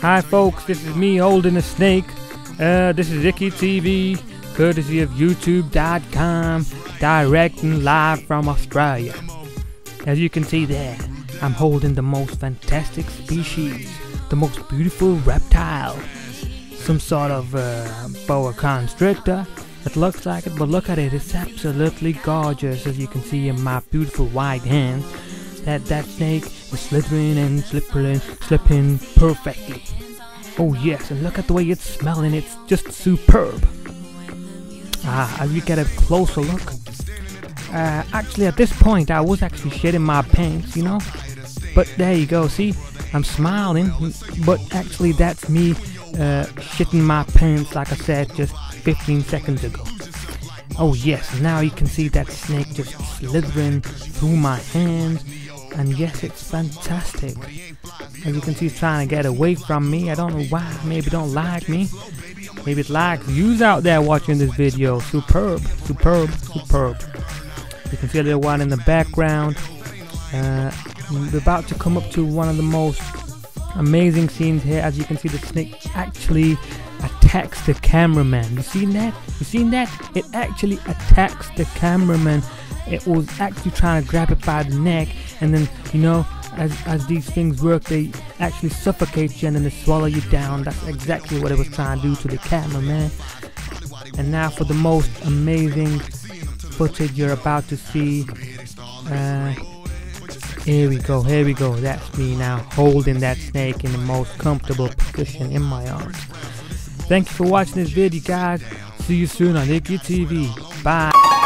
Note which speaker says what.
Speaker 1: Hi, folks. This is me holding a snake. Uh, this is Iky TV, courtesy of YouTube.com, directing live from Australia. As you can see there, I'm holding the most fantastic species, the most beautiful reptile, some sort of uh, boa constrictor. It looks like it, but look at it. It's absolutely gorgeous, as you can see in my beautiful white hands. That that snake is slithering and slipping, slipping perfectly. Oh yes, and look at the way it's smelling. It's just superb. Ah, as you get a closer look. Uh, actually, at this point, I was actually shitting my pants, you know. But there you go. See, I'm smiling, but actually, that's me uh, shitting my pants, like I said just 15 seconds ago. Oh yes, now you can see that snake just slithering through my hands, and yes, it's fantastic. As you can see, it's trying to get away from me. I don't know why. Maybe don't like me. Maybe it likes yous out there watching this video. Superb, superb, superb. You can see a little one in the background. Uh, we're about to come up to one of the most amazing scenes here. As you can see, the snake actually attacks the cameraman. You seen that? You seen that? It actually attacks the cameraman. It was actually trying to grab it by the neck, and then you know, as as these things work, they actually suffocate you and then they swallow you down. That's exactly what it was trying to do to the camera man And now for the most amazing footage you're about to see. Uh, here we go, here we go. That's me now holding that snake in the most comfortable position in my arms. Thank you for watching this video, guys. See you soon on Iky TV. Bye.